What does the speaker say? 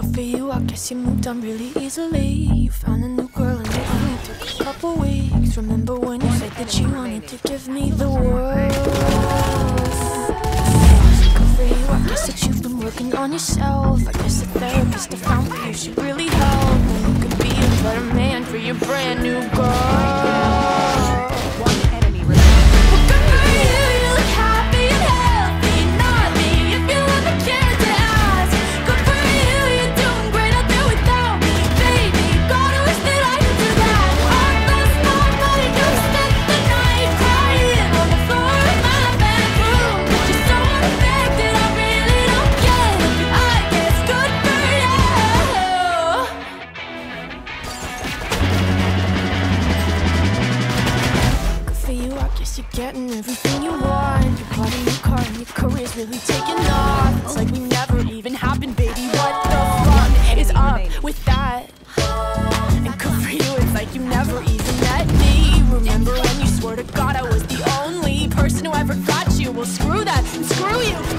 Good for you, I guess you moved on really easily. You found a new girl and it only took a couple weeks. Remember when you said that you wanted to give me the world? Good for you, I guess that you've been working on yourself. I guess the therapist I found you should really guess you're getting everything you want. You bought a new car and your career's really taking off. It's like we never even happened, baby. What the fuck is up with that? And good for you, it's like you never even met me. Remember when you swore to God I was the only person who ever got you? Well, screw that and screw. You